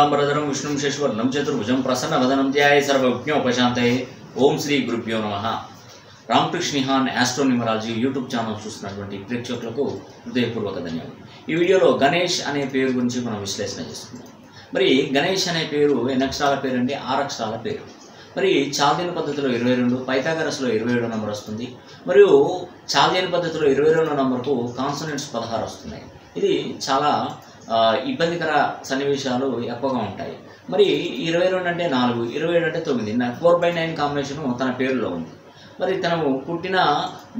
శుక్లాంబరధరం విష్ణుం శశివర్ణం చతుర్భుజం ప్రసన్నవదనం ధ్యాయ సర్వజ్ఞోపశాంతయే ఓం శ్రీ గురుభ్యో నమ రామకృష్ణిహాన్ ఆస్ట్రోనిమరాలజీ యూట్యూబ్ ఛానల్ చూస్తున్నటువంటి ప్రేక్షకులకు హృదయపూర్వక ధన్యవాదాలు. ఈ వీడియోలో గణేష్ అనే పేరు గురించి మనం విశ్లేషణ చేస్తున్నాం. మరి గణేష్ అనే పేరు ఎన్ని అక్షరాల పేరు అంటే ఆరు అక్షరాల పేరు. మరి చాల్దిన పద్ధతిలో ఇరవై రెండు పైథాగరస్లో ఇరవై ఏడో నెంబర్ వస్తుంది. మరియు చాల్దిన పద్ధతిలో ఇరవై రెండో నెంబర్కు కాన్సనెంట్స్ పదహారు వస్తున్నాయి. ఇది చాలా ఇబ్బందికర సన్నివేశాలు ఎక్కువగా ఉంటాయి. మరి ఇరవై రెండు అంటే నాలుగు ఇరవై ఏడు అంటే తొమ్మిది ఫోర్ బై నైన్ కాంబినేషన్ తన పేరులో ఉంది. మరి తను పుట్టిన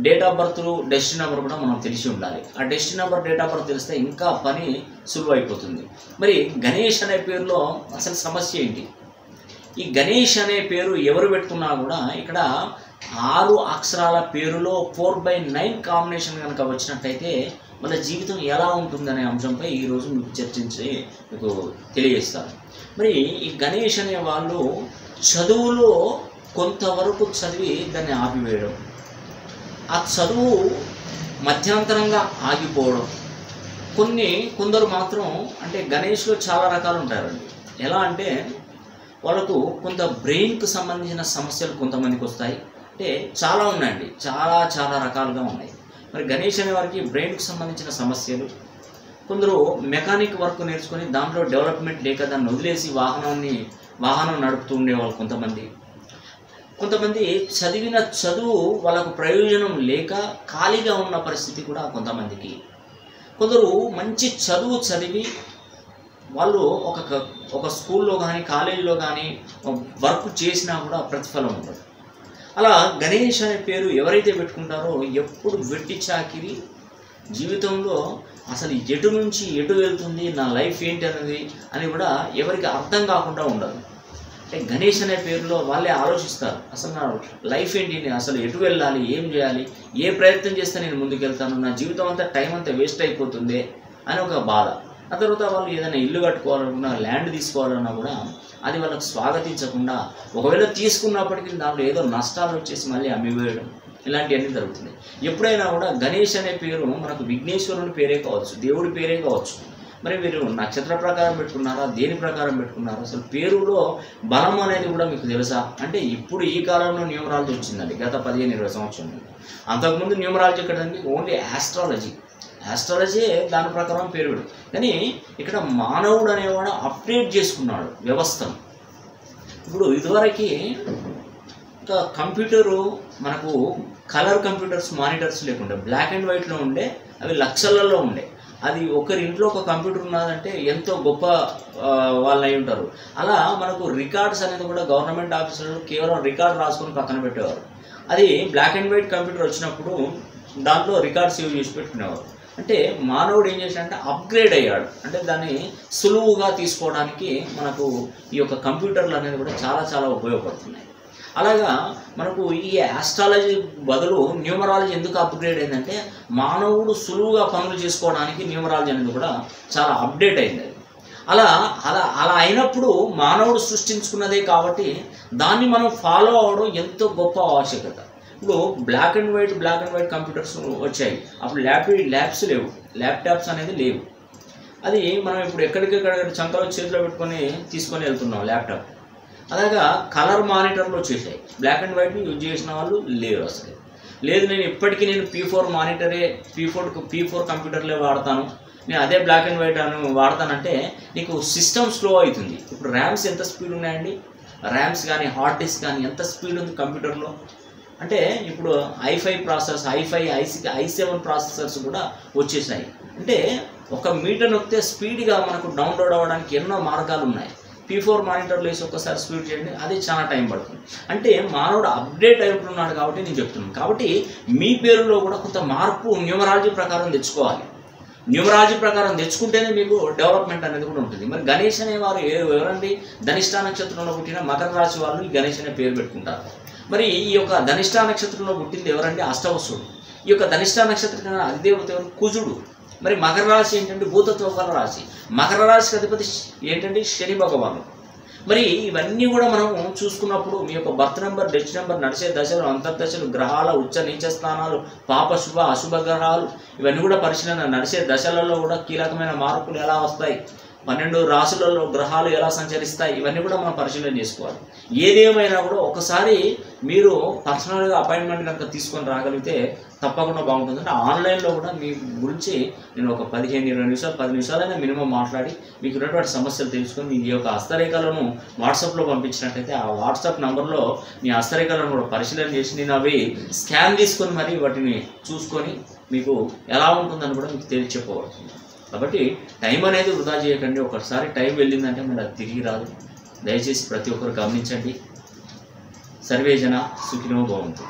date of birth destiny number కూడా మనం తెలిసి ఉండాలి. ఆ destiny number date of birth తెలిస్తే ఇంకా పని సులువు అయిపోతుంది మరి గణేష్ అనే పేరులో అసలు సమస్య ఏంటి? ఈ గణేష్ అనే పేరు ఎవరు పెట్టుకున్నా కూడా ఇక్కడ ఆరు అక్షరాల పేరులో ఫోర్ బై నైన్ కాంబినేషన్ కనుక వచ్చినట్టయితే మన జీవితం ఎలా ఉంటుందనే అంశంపై ఈరోజు మీకు చర్చించి మీకు తెలియజేస్తాను. మరి ఈ గణేష్ అనే వాళ్ళు చదువులో కొంతవరకు చదివి దాన్ని ఆపివేయడం ఆ చదువు మధ్యాంతరంగా ఆగిపోవడం కొన్ని కొందరు మాత్రం అంటే గణేష్లో చాలా రకాలు ఉంటారండి. ఎలా అంటే వాళ్ళకు కొంత బ్రెయిన్కు సంబంధించిన సమస్యలు కొంతమందికి వస్తాయి. అంటే చాలా ఉన్నాయండి. చాలా చాలా రకాలుగా ఉన్నాయి. మరి గణేష్ అనే వారికి బ్రెయిన్కు సంబంధించిన సమస్యలు. కొందరు మెకానిక్ వర్క్ నేర్చుకొని దాంట్లో డెవలప్మెంట్ లేక దాన్ని వదిలేసి వాహనాన్ని వాహనం నడుపుతూ ఉండేవాళ్ళు కొంతమంది. కొంతమంది చదివిన చదువు వాళ్ళకు ప్రయోజనం లేక ఖాళీగా ఉన్న పరిస్థితి కూడా కొంతమందికి. కొందరు మంచి చదువు చదివి వాళ్ళు ఒక ఒక స్కూల్లో కానీ కాలేజీలో కానీ వర్క్ చేసినా కూడా ప్రతిఫలం ఉండదు. అలా గణేష్ అనే పేరు ఎవరైతే పెట్టుకుంటారో ఎప్పుడు వెట్టి చాకిరి జీవితంలో అసలు ఎటు నుంచి ఎటు వెళ్తుంది నా లైఫ్ ఏంటి అనేది అని కూడా ఎవరికి అర్థం కాకుండా ఉండదు. అంటే గణేష్ అనే పేరులో వాళ్ళే ఆలోచిస్తారు. అసలు నా లైఫ్ ఏంటి? నేను అసలు ఎటు వెళ్ళాలి? ఏం చేయాలి? ఏ ప్రయత్నం చేస్తే నేను ముందుకు వెళ్తాను నా జీవితం అంతా టైం అంతా వేస్ట్ అయిపోతుంది అని ఒక బాధ. ఆ తర్వాత వాళ్ళు ఏదైనా ఇల్లు కట్టుకోవాలనుకున్నా ల్యాండ్ తీసుకోవాలన్నా కూడా అది వాళ్ళకి స్వాగతించకుండా ఒకవేళ తీసుకున్నప్పటికీ దాంట్లో ఏదో నష్టాలు వచ్చేసి మళ్ళీ అమ్మివేయడం ఇలాంటివన్నీ జరుగుతున్నాయి. ఎప్పుడైనా కూడా గణేష్ అనే పేరు మనకు విఘ్నేశ్వరుని పేరే కావచ్చు దేవుడి పేరే కావచ్చు. మరి మీరు నక్షత్ర ప్రకారం పెట్టుకున్నారా దేని ప్రకారం పెట్టుకున్నారా? అసలు పేరులో బలం అనేది కూడా మీకు తెలుసా? అంటే ఇప్పుడు ఈ కాలంలో న్యూమరాలజీ వచ్చిందండి గత పదిహేను ఇరవై సంవత్సరం అంతకుముందు న్యూమరాలజీ ఎక్కడండి? ఓన్లీ ఆస్ట్రాలజీ ఆస్ట్రాలజీ దాని ప్రకారం పేరు కానీ ఇక్కడ మానవుడు అనేవాడు అప్డేట్ చేసుకున్నాడు వ్యవస్థను. ఇప్పుడు ఇదివరకు ఒక కంప్యూటరు మనకు కలర్ కంప్యూటర్స్ మానిటర్స్ లేకుండా బ్లాక్ అండ్ వైట్లో ఉండే అవి లక్షలలో ఉండే. అది ఒకరి ఇంట్లో ఒక కంప్యూటర్ ఉన్నదంటే ఎంతో గొప్ప వాళ్ళు అయి ఉంటారు. అలా మనకు రికార్డ్స్ అనేది కూడా గవర్నమెంట్ ఆఫీసులలో కేవలం రికార్డ్ రాసుకొని పక్కన పెట్టేవారు. అది బ్లాక్ అండ్ వైట్ కంప్యూటర్ వచ్చినప్పుడు దాంట్లో రికార్డ్స్ యూజ్ చేసి పెట్టుకునేవారు. అంటే మానవుడు ఏం చేశాడంటే అప్గ్రేడ్ అయ్యాడు. అంటే దాన్ని సులువుగా తీసుకోవడానికి మనకు ఈ యొక్క కంప్యూటర్లు అనేది కూడా చాలా చాలా ఉపయోగపడుతున్నాయి. అలాగా మనకు ఈ ఆస్ట్రాలజీ బదులు న్యూమరాలజీ ఎందుకు అప్గ్రేడ్ అయిందంటే మానవుడు సులువుగా పనులు చేసుకోవడానికి న్యూమరాలజీ అనేది కూడా చాలా అప్డేట్ అయింది. అలా అలా అలా అయినప్పుడు మానవుడు సృష్టించుకున్నదే కాబట్టి దాన్ని మనం ఫాలో అవడం ఎంతో గొప్ప ఆవశ్యకత. ఇప్పుడు black and white black and white computers వచ్చాయి. అప్పుడు ల్యాప్ ల్యాబ్స్ లేవు. ల్యాప్టాప్స్ అనేది లేవు. అది మనం ఇప్పుడు ఎక్కడికెక్కడ చంకలో చేతిలో పెట్టుకొని తీసుకొని వెళ్తున్నాం ల్యాప్టాప్ అలాగా కలర్ మానిటర్లు వచ్చేసాయి. బ్లాక్ అండ్ వైట్ని యూజ్ చేసిన వాళ్ళు లేరు అసలు. లేదు నేను ఇప్పటికీ నేను పీ ఫోర్ మానిటరే పీ ఫోర్ పీ ఫోర్ కంప్యూటర్లే వాడతాను. నేను అదే బ్లాక్ అండ్ వైట్ అని వాడతానంటే నీకు సిస్టమ్ స్లో అవుతుంది. ఇప్పుడు ర్యామ్స్ ఎంత స్పీడ్ ఉన్నాయండి? ర్యామ్స్ కానీ హార్డ్ డిస్క్ కానీ ఎంత స్పీడ్ ఉంది కంప్యూటర్లో అంటే ఇప్పుడు I five process I five IC I seven processors కూడా వచ్చేసాయి. అంటే ఒక మీటర్ నొక్కితే స్పీడ్గా మనకు డౌన్లోడ్ అవ్వడానికి ఎన్నో మార్గాలు ఉన్నాయి. పీ ఫోర్ మానిటర్లు వేసి ఒక్కసారి స్పీడ్ చేయండి అది చాలా టైం పడుతుంది. అంటే మానవుడు అప్డేట్ అయిపోతున్నాడు కాబట్టి నేను చెప్తున్నాను. కాబట్టి మీ పేరులో కూడా కొంత మార్పు న్యూమరాలజీ ప్రకారం తెచ్చుకోవాలి. న్యూమరాలజీ ప్రకారం తెచ్చుకుంటేనే మీకు డెవలప్మెంట్ అనేది కూడా ఉంటుంది. మరి గణేష్ అనే వారు ఎవరండి? ధనిష్ట నక్షత్రంలో పుట్టిన మకర రాశి వాళ్ళు ఈ గణేష్ అనే పేరు పెట్టుకుంటారు. మరి ఈ యొక్క ధనిష్ట నక్షత్రంలో పుట్టింది ఎవరండి? అష్టవసుడు. ఈ యొక్క ధనిష్ట నక్షత్రం అధిదేవత ఎవరు? కుజుడు. మరి మకర రాశి ఏంటంటే భూతత్వ రాశి. మకర రాశికి అధిపతి ఏంటంటే శని భగవానుడు. మరి ఇవన్నీ కూడా మనం చూసుకున్నప్పుడు మీ యొక్క బర్త్ నెంబర్ డెచ్ నెంబర్ నడిచే దశలు అంతర్దశలు గ్రహాల ఉచ్చ నీచ స్థానాలు పాప శుభ అశుభ గ్రహాలు ఇవన్నీ కూడా పరిశీలన నడిచే దశలలో కూడా కీలకమైన మార్పులు ఎలా వస్తాయి? పన్నెండు రాసులలో గ్రహాలు ఎలా సంచరిస్తాయి ఇవన్నీ కూడా మనం పరిశీలన చేసుకోవాలి. ఏదేమైనా కూడా ఒకసారి మీరు పర్సనల్గా అపాయింట్మెంట్ కనుక తీసుకొని రాగలిగితే తప్పకుండా బాగుంటుంది. అంటే ఆన్లైన్లో కూడా మీ గురించి నేను ఒక పదిహేను ఇరవై నిమిషాలు పది నిమిషాలైనా మినిమం మాట్లాడి మీకు ఉన్నటువంటి సమస్యలు తెలుసుకొని మీ యొక్క హస్తరేఖలను వాట్సాప్లో పంపించినట్టయితే ఆ వాట్సాప్ నంబర్లో మీ హస్తరేఖలను కూడా పరిశీలన చేసి నేను అవి స్కాన్ తీసుకొని మరి వాటిని చూసుకొని మీకు ఎలా ఉంటుందని కూడా మీకు తెలియచెప్పవచ్చు కాబట్టి టైం అనేది వృధా చేయకండి. ఒకసారి టైం వెళ్ళిందంటే మళ్ళీ అది తిరిగి రాదు. దయచేసి ప్రతి ఒక్కరు గమనించండి. సర్వేజన సుఖినో బాగుంటుంది